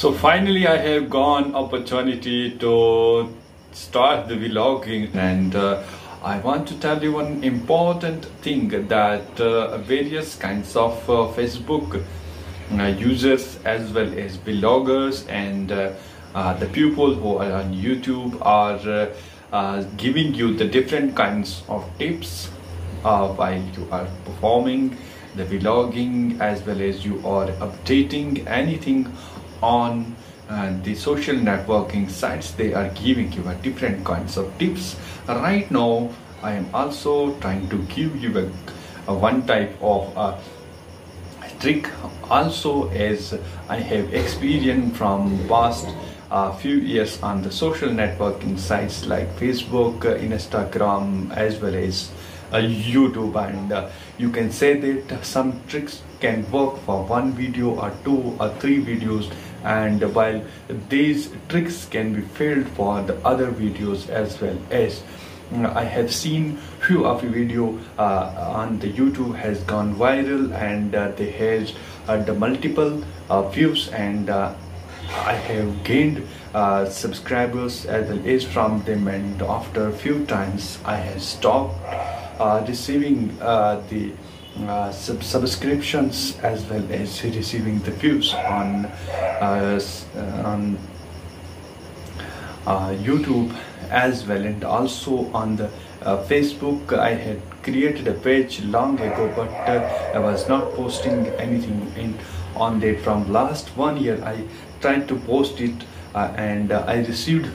So finally I have gone opportunity to start the vlogging and uh, I want to tell you one important thing that uh, various kinds of uh, Facebook uh, users as well as bloggers and uh, uh, the people who are on YouTube are giving you the different kinds of tips while you are performing the vlogging as well as you are updating anything on uh, the social networking sites they are giving you a different kinds of tips. Right now i am also trying to give you a, a one type of uh, trick. Also as i have experienced from past uh, few years on the social networking sites like facebook uh, instagram as well as uh, youtube and uh, you can say that some tricks can work for one video or two or three videos and while these tricks can be failed for the other videos as well as mm, I have seen few of the video uh, on the YouTube has gone viral and uh, they has uh, the multiple views and uh, I have gained uh, subscribers as well as from them and after a few times I have stopped receiving the uh, sub subscriptions as well as receiving the views on uh, uh, on uh, YouTube as well and also on the uh, Facebook. I had created a page long ago but I was not posting anything in on that from last one year I tried to post it and I received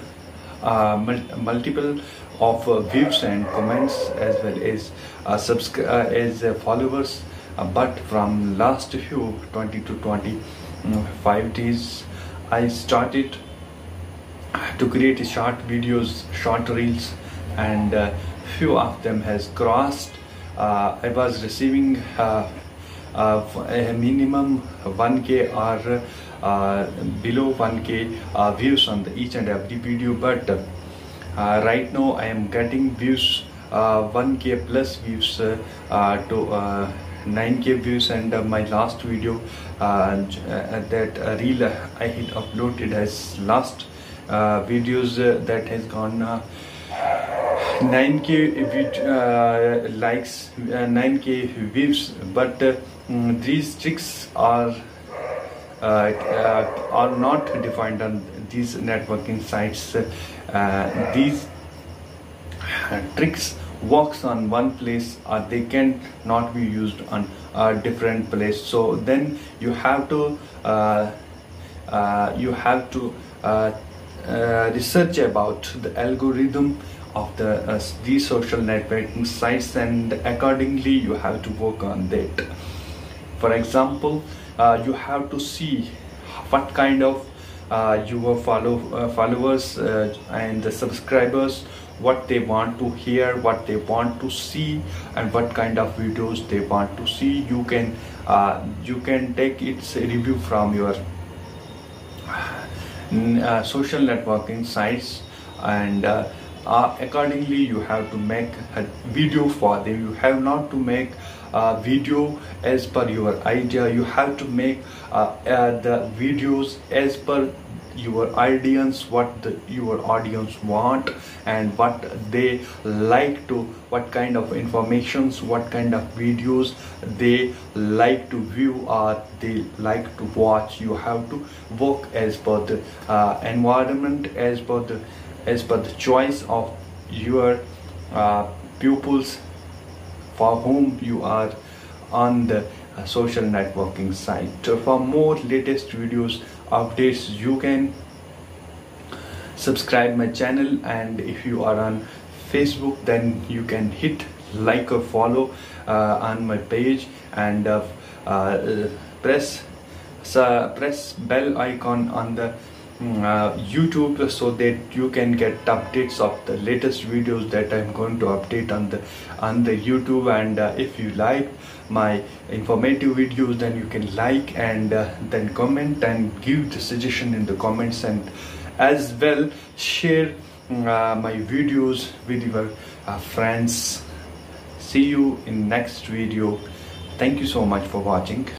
mul multiple of uh, views and comments as well as uh, subscri- uh, as uh, followers. But from last few 20 to 25 days I started to create short videos short reels and few of them has crossed. I was receiving uh, a minimum 1k or uh, below 1k uh, views on each and every video but uh, right now I am getting views 1k uh, plus views uh, to 9k views and my last video that reel I had uploaded as last videos that has gone 9k uh, likes uh, 9k views. But uh, mm, these tricks are are not defined on these networking sites. Uh, these tricks works on one place or they can not be used on a different place. So then you have to uh, uh, you have to uh, uh research about the algorithm of the uh, these social networking sites and accordingly you have to work on that for example you have to see what kind of uh, your follow uh, followers uh, and the subscribers what they want to hear what they want to see and what kind of videos they want to see. You can uh, you can take its review from your uh, social networking sites and uh, accordingly you have to make a video for them. You have not to make a video as per your idea. You have to make uh, uh, the videos as per your audience what the, your audience want and what they like to what kind of informations what kind of videos they like to view or they like to watch. You have to work as per the uh, environment as per the as per the choice of your uh, pupils for whom you are on the uh, social networking site. For more latest videos updates you can subscribe my channel. And if you are on facebook then you can hit like or follow uh, on my page. And uh, uh, press press bell icon on the YouTube so that you can get updates of the latest videos that I'm going to update on the on the YouTube. And uh, if you like my informative videos then you can like and uh, then comment and give the suggestion in the comments. And as well share uh, my videos with your uh, friends. See you in next video. Thank you so much for watching